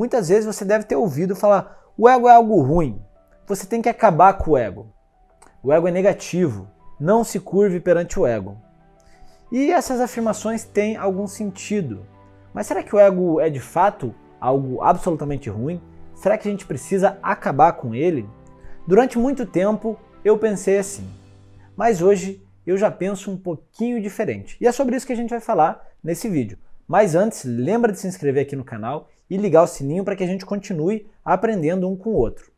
Muitas vezes você deve ter ouvido falar: o ego é algo ruim, você tem que acabar com o ego. O ego é negativo, não se curve perante o ego. E essas afirmações têm algum sentido. Mas será que o ego é de fato algo absolutamente ruim? Será que a gente precisa acabar com ele? Durante muito tempo eu pensei assim, mas hoje eu já penso um pouquinho diferente. E é sobre isso que a gente vai falar nesse vídeo. Mas antes, lembra de se inscrever aqui no canal e ligar o sininho para que a gente continue aprendendo um com o outro.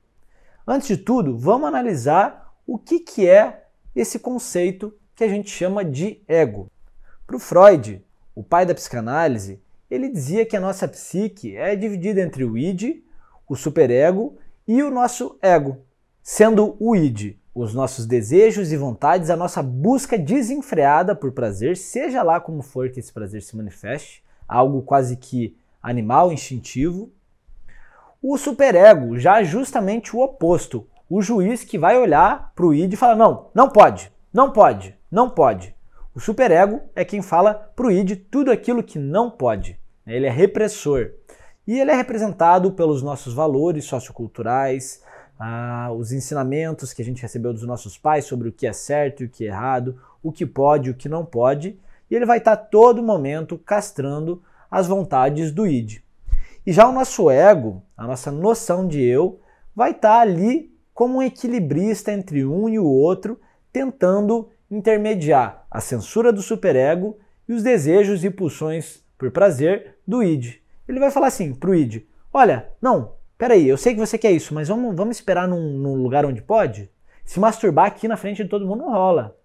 Antes de tudo, vamos analisar o que, que é esse conceito que a gente chama de ego. Para o Freud, o pai da psicanálise, ele dizia que a nossa psique é dividida entre o id, o superego e o nosso ego, sendo o id os nossos desejos e vontades, a nossa busca desenfreada por prazer, seja lá como for que esse prazer se manifeste, algo quase que animal, instintivo. O superego, já justamente o oposto, o juiz que vai olhar para o id e falar: não, não pode, não pode, não pode. O superego é quem fala para o id tudo aquilo que não pode. Ele é repressor. E ele é representado pelos nossos valores socioculturais, ah, os ensinamentos que a gente recebeu dos nossos pais sobre o que é certo e o que é errado, o que pode e o que não pode, e ele vai estar todo momento castrando as vontades do id. E já o nosso ego, a nossa noção de eu, vai estar ali como um equilibrista entre um e o outro, tentando intermediar a censura do superego e os desejos e pulsões por prazer do id. Ele vai falar assim para o id: olha, não, Peraí, eu sei que você quer isso, mas vamos, vamos esperar num, num lugar onde pode? Se masturbar aqui na frente de todo mundo não rola.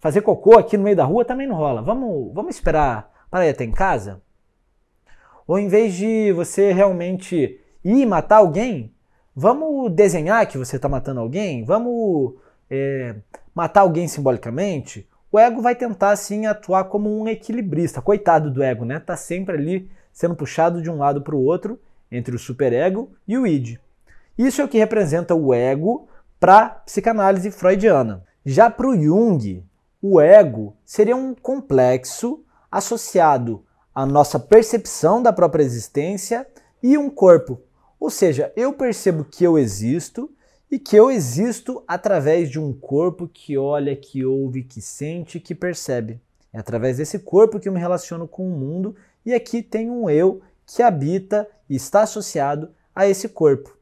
Fazer cocô aqui no meio da rua também não rola. Vamos, vamos esperar para ir até em casa? Ou em vez de você realmente ir matar alguém, vamos desenhar que você está matando alguém? Vamos é, matar alguém simbolicamente? O ego vai tentar assim atuar como um equilibrista. Coitado do ego, né? Tá sempre ali sendo puxado de um lado para o outro entre o superego e o id. Isso é o que representa o ego para psicanálise freudiana. Já para o Jung, o ego seria um complexo associado à nossa percepção da própria existência e um corpo. Ou seja, eu percebo que eu existo e que eu existo através de um corpo que olha, que ouve, que sente, que percebe. É através desse corpo que eu me relaciono com o mundo e aqui tem um eu que habita e está associado a esse corpo.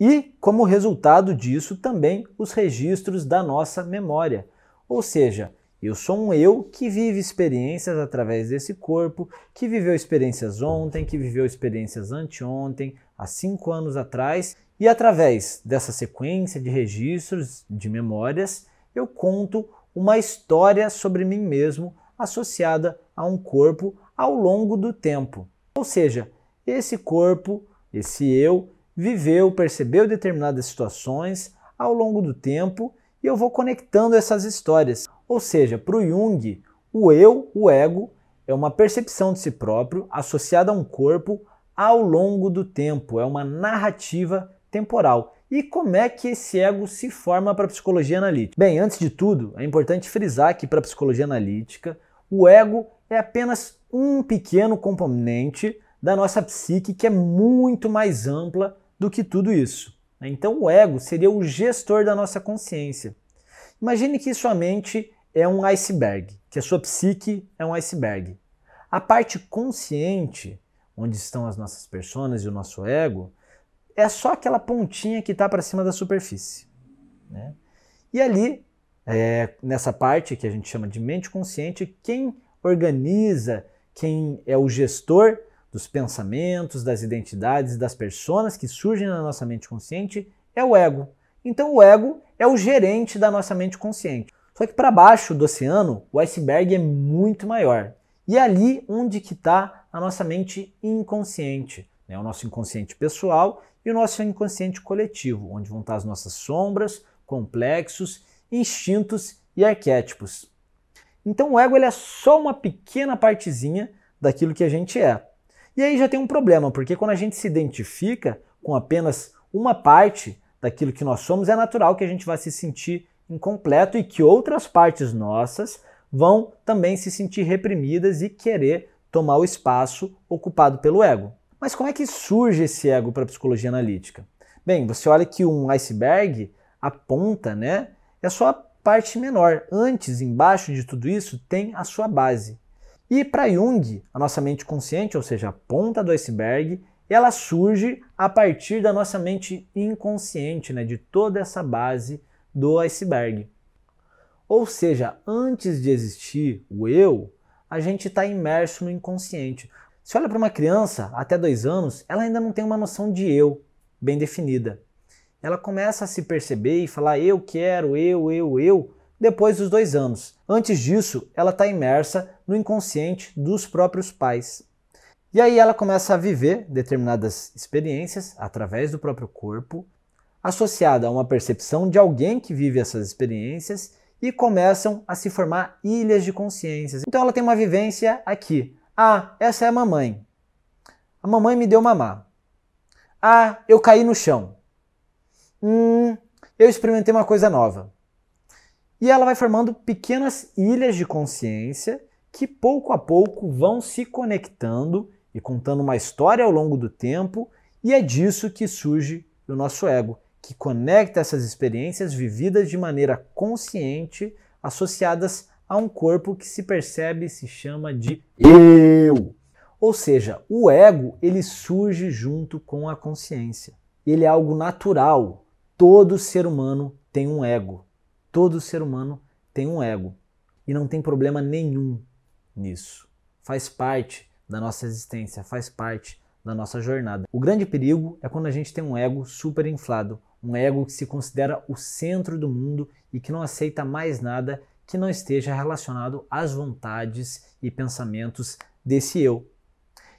E, como resultado disso, também os registros da nossa memória. Ou seja, eu sou um eu que vive experiências através desse corpo, que viveu experiências ontem, que viveu experiências anteontem, há cinco anos atrás, e através dessa sequência de registros de memórias, eu conto uma história sobre mim mesmo associada a um corpo ao longo do tempo. Ou seja, esse corpo, esse eu, viveu, percebeu determinadas situações ao longo do tempo e eu vou conectando essas histórias. Ou seja, para o Jung, o eu, o ego, é uma percepção de si próprio associada a um corpo ao longo do tempo, é uma narrativa temporal. E como é que esse ego se forma para a psicologia analítica? Bem, antes de tudo, é importante frisar que para a psicologia analítica, o ego é apenas um pequeno componente da nossa psique que é muito mais ampla do que tudo isso. Então, o ego seria o gestor da nossa consciência. Imagine que sua mente é um iceberg, que a sua psique é um iceberg. A parte consciente, onde estão as nossas personas e o nosso ego, é só aquela pontinha que está para cima da superfície. Né? E ali, é, nessa parte que a gente chama de mente consciente, quem organiza quem é o gestor dos pensamentos, das identidades, das personas que surgem na nossa mente consciente é o ego. Então o ego é o gerente da nossa mente consciente. Só que para baixo do oceano, o iceberg é muito maior. E é ali onde que está a nossa mente inconsciente, né? o nosso inconsciente pessoal e o nosso inconsciente coletivo, onde vão estar as nossas sombras, complexos, instintos e arquétipos. Então o ego ele é só uma pequena partezinha daquilo que a gente é. E aí já tem um problema, porque quando a gente se identifica com apenas uma parte daquilo que nós somos, é natural que a gente vá se sentir incompleto e que outras partes nossas vão também se sentir reprimidas e querer tomar o espaço ocupado pelo ego. Mas como é que surge esse ego para a psicologia analítica? Bem, você olha que um iceberg, a ponta, né, é a sua parte menor. Antes, embaixo de tudo isso, tem a sua base. E para Jung, a nossa mente consciente, ou seja, a ponta do iceberg, ela surge a partir da nossa mente inconsciente, né, de toda essa base do iceberg. Ou seja, antes de existir o eu, a gente está imerso no inconsciente. Se olha para uma criança até dois anos, ela ainda não tem uma noção de eu bem definida. Ela começa a se perceber e falar eu quero, eu, eu, eu, depois dos dois anos. Antes disso, ela está imersa no inconsciente dos próprios pais. E aí ela começa a viver determinadas experiências através do próprio corpo, associada a uma percepção de alguém que vive essas experiências e começam a se formar ilhas de consciências. Então ela tem uma vivência aqui. Ah, essa é a mamãe. A mamãe me deu mamar. Ah, eu caí no chão. Hum, eu experimentei uma coisa nova. E ela vai formando pequenas ilhas de consciência que pouco a pouco vão se conectando e contando uma história ao longo do tempo, e é disso que surge o nosso ego, que conecta essas experiências vividas de maneira consciente, associadas a um corpo que se percebe e se chama de eu. Ou seja, o ego ele surge junto com a consciência. Ele é algo natural. Todo ser humano tem um ego. Todo ser humano tem um ego. E não tem problema nenhum nisso. Faz parte da nossa existência, faz parte da nossa jornada. O grande perigo é quando a gente tem um ego super inflado, um ego que se considera o centro do mundo e que não aceita mais nada que não esteja relacionado às vontades e pensamentos desse eu.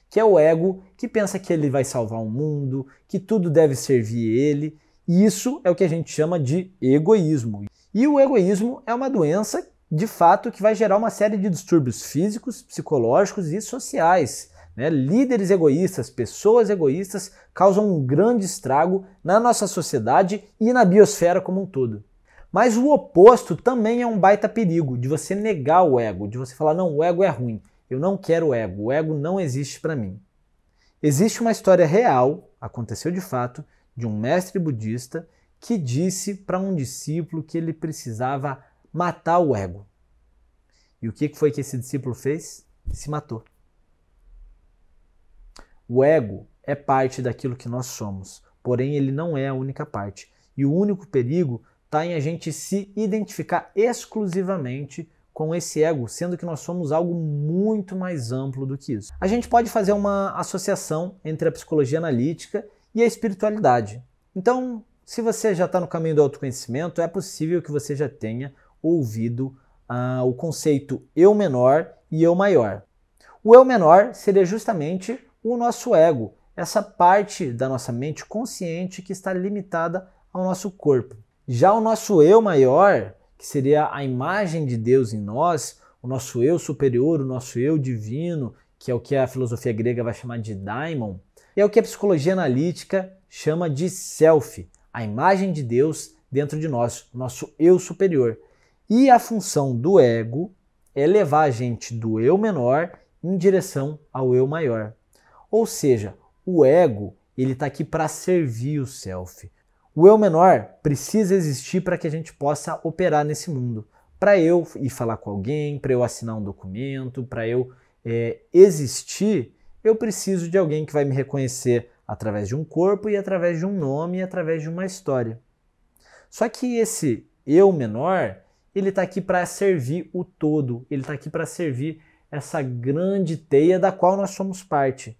Que é o ego que pensa que ele vai salvar o mundo, que tudo deve servir ele, e isso é o que a gente chama de egoísmo. E o egoísmo é uma doença de fato que vai gerar uma série de distúrbios físicos, psicológicos e sociais. Né? Líderes egoístas, pessoas egoístas causam um grande estrago na nossa sociedade e na biosfera como um todo. Mas o oposto também é um baita perigo, de você negar o ego, de você falar, não, o ego é ruim, eu não quero o ego, o ego não existe para mim. Existe uma história real, aconteceu de fato, de um mestre budista que disse para um discípulo que ele precisava matar o ego. E o que foi que esse discípulo fez? Se matou. O ego é parte daquilo que nós somos, porém ele não é a única parte. E o único perigo está em a gente se identificar exclusivamente com esse ego, sendo que nós somos algo muito mais amplo do que isso. A gente pode fazer uma associação entre a psicologia analítica e a espiritualidade. Então, se você já está no caminho do autoconhecimento, é possível que você já tenha ouvido ah, o conceito eu menor e eu maior. O eu menor seria justamente o nosso ego, essa parte da nossa mente consciente que está limitada ao nosso corpo. Já o nosso eu maior, que seria a imagem de Deus em nós, o nosso eu superior, o nosso eu divino, que é o que a filosofia grega vai chamar de daimon, é o que a psicologia analítica chama de self, a imagem de Deus dentro de nós, o nosso eu superior. E a função do ego é levar a gente do eu menor em direção ao eu maior. Ou seja, o ego ele está aqui para servir o self. O eu menor precisa existir para que a gente possa operar nesse mundo. Para eu ir falar com alguém, para eu assinar um documento, para eu é, existir, eu preciso de alguém que vai me reconhecer através de um corpo e através de um nome e através de uma história. Só que esse eu menor ele está aqui para servir o todo, ele está aqui para servir essa grande teia da qual nós somos parte.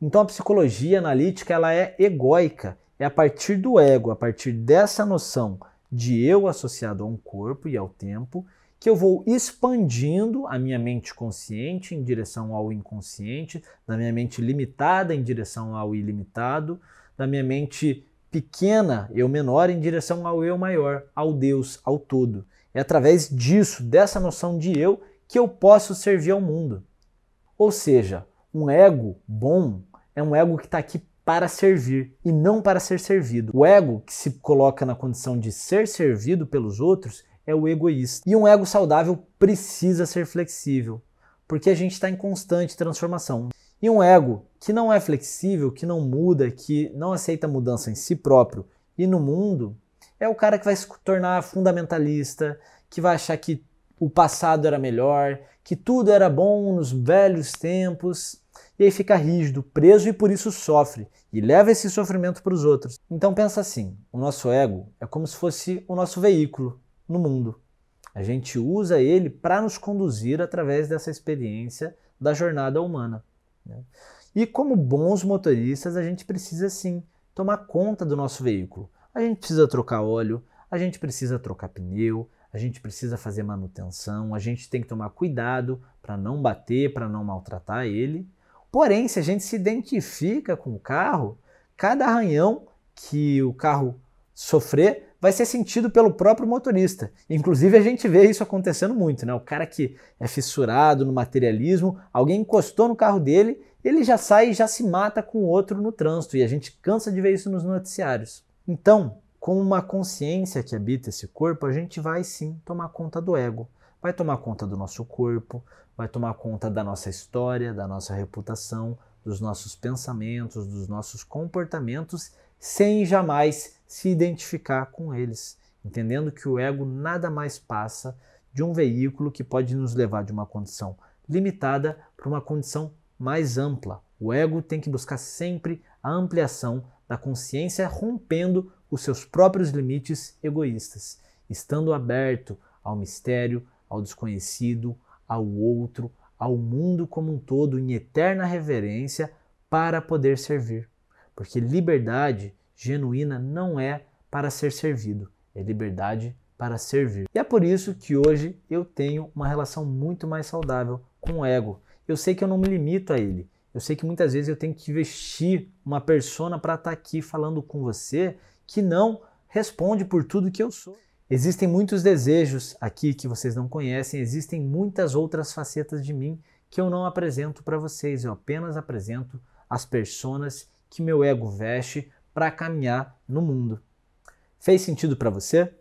Então a psicologia analítica ela é egóica, é a partir do ego, a partir dessa noção de eu associado a um corpo e ao tempo, que eu vou expandindo a minha mente consciente em direção ao inconsciente, da minha mente limitada em direção ao ilimitado, da minha mente pequena, eu menor, em direção ao eu maior, ao Deus, ao todo. É através disso, dessa noção de eu, que eu posso servir ao mundo. Ou seja, um ego bom é um ego que está aqui para servir e não para ser servido. O ego que se coloca na condição de ser servido pelos outros é o egoísta. E um ego saudável precisa ser flexível, porque a gente está em constante transformação. E um ego que não é flexível, que não muda, que não aceita mudança em si próprio e no mundo, é o cara que vai se tornar fundamentalista, que vai achar que o passado era melhor, que tudo era bom nos velhos tempos, e aí fica rígido, preso e por isso sofre e leva esse sofrimento para os outros. Então pensa assim, o nosso ego é como se fosse o nosso veículo no mundo. A gente usa ele para nos conduzir através dessa experiência da jornada humana. Né? E como bons motoristas, a gente precisa sim tomar conta do nosso veículo. A gente precisa trocar óleo, a gente precisa trocar pneu, a gente precisa fazer manutenção, a gente tem que tomar cuidado para não bater, para não maltratar ele. Porém, se a gente se identifica com o carro, cada arranhão que o carro sofrer vai ser sentido pelo próprio motorista. Inclusive, a gente vê isso acontecendo muito, né? O cara que é fissurado no materialismo, alguém encostou no carro dele, ele já sai e já se mata com o outro no trânsito, e a gente cansa de ver isso nos noticiários. Então, com uma consciência que habita esse corpo, a gente vai sim tomar conta do ego. Vai tomar conta do nosso corpo, vai tomar conta da nossa história, da nossa reputação, dos nossos pensamentos, dos nossos comportamentos, sem jamais se identificar com eles, entendendo que o ego nada mais passa de um veículo que pode nos levar de uma condição limitada para uma condição mais ampla. O ego tem que buscar sempre a ampliação da consciência, rompendo os seus próprios limites egoístas, estando aberto ao mistério, ao desconhecido, ao outro, ao mundo como um todo em eterna reverência para poder servir. Porque liberdade genuína não é para ser servido, é liberdade para servir. E é por isso que hoje eu tenho uma relação muito mais saudável com o ego. Eu sei que eu não me limito a ele. Eu sei que muitas vezes eu tenho que vestir uma persona para estar tá aqui falando com você que não responde por tudo que eu sou. Existem muitos desejos aqui que vocês não conhecem, existem muitas outras facetas de mim que eu não apresento para vocês, eu apenas apresento as personas que meu ego veste para caminhar no mundo. Fez sentido para você?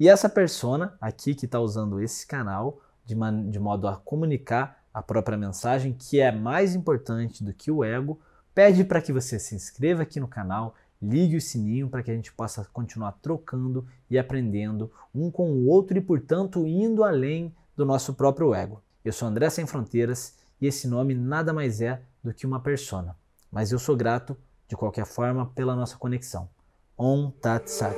E essa persona aqui que está usando esse canal de, de modo a comunicar a própria mensagem, que é mais importante do que o ego, pede para que você se inscreva aqui no canal, ligue o sininho para que a gente possa continuar trocando e aprendendo um com o outro e, portanto, indo além do nosso próprio ego. Eu sou André Sem Fronteiras e esse nome nada mais é do que uma persona. Mas eu sou grato, de qualquer forma, pela nossa conexão. Om Tat Sat.